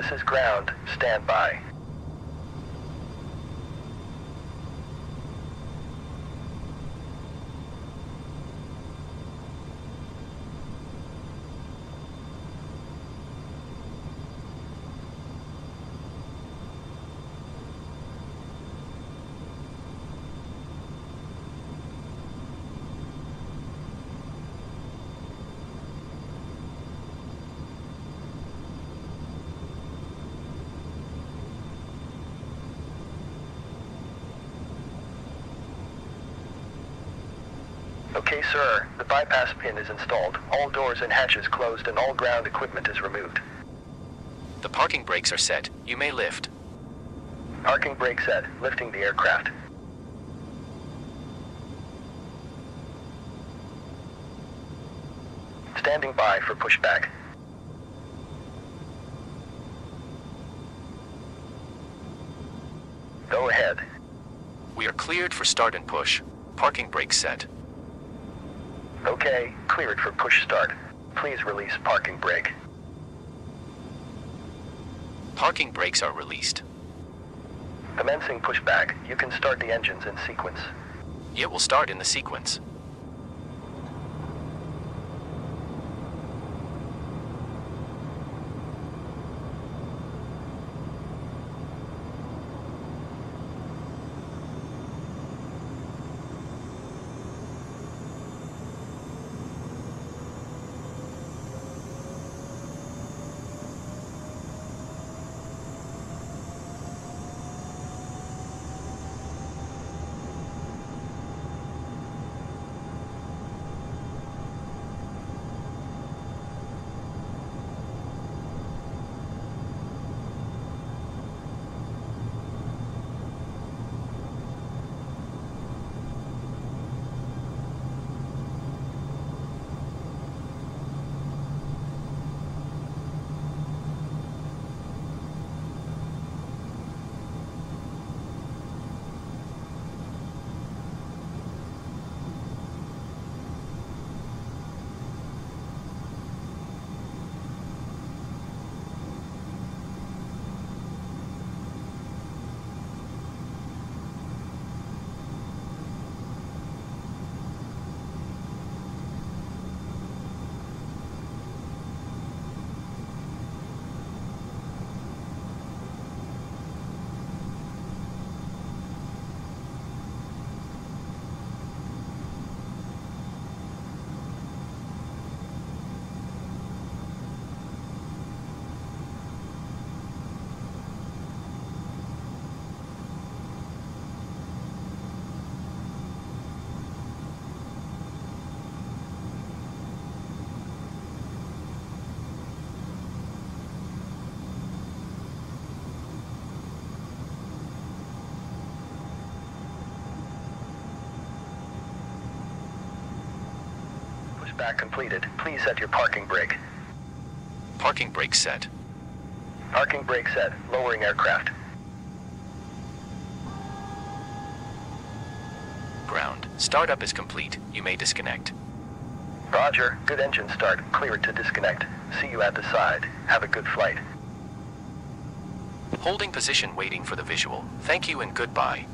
This is ground. Stand by. Okay, sir. The bypass pin is installed. All doors and hatches closed and all ground equipment is removed. The parking brakes are set. You may lift. Parking brake set. Lifting the aircraft. Standing by for pushback. Go ahead. We are cleared for start and push. Parking brakes set. Okay, cleared for push start. Please release parking brake. Parking brakes are released. Commencing pushback. You can start the engines in sequence. It will start in the sequence. Pushback completed. Please set your parking brake. Parking brake set. Parking brake set. Lowering aircraft. Ground. Startup is complete. You may disconnect. Roger. Good engine start. Cleared to disconnect. See you at the side. Have a good flight. Holding position waiting for the visual. Thank you and goodbye.